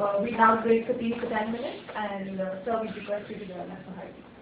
Uh, we now break the tea for 10 minutes and uh, sir, we request you to join us for high.